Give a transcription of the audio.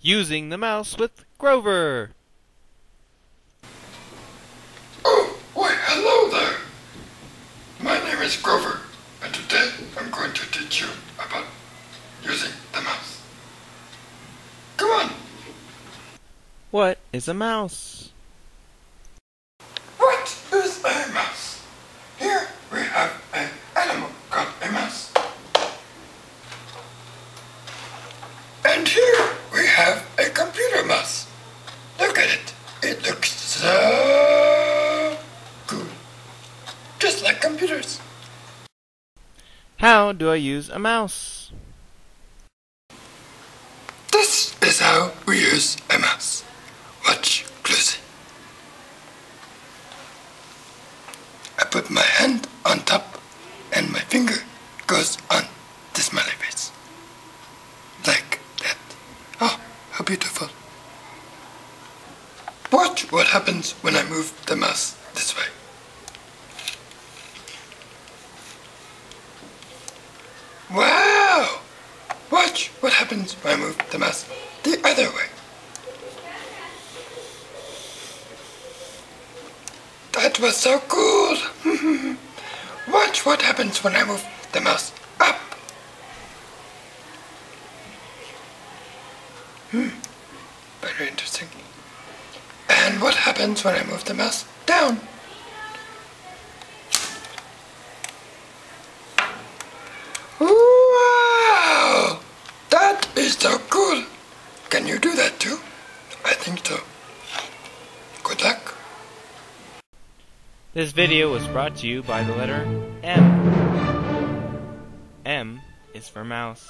Using the mouse with Grover. Oh, why, hello there. My name is Grover, and today I'm going to teach you about using the mouse. Come on. What is a mouse? What is a mouse? Here we have an animal called a mouse. And here have a computer mouse. Look at it. It looks so cool. Just like computers. How do I use a mouse? This is how we use a mouse. Watch closely. I put my hand on top and my finger goes on the smiley face. Like that. Oh, how beautiful. Watch what happens when I move the mouse this way. Wow! Watch what happens when I move the mouse the other way. That was so cool! Watch what happens when I move the mouse very interesting. And what happens when I move the mouse down? Wow! That is so cool! Can you do that too? I think so. Good luck. This video was brought to you by the letter M. M is for mouse.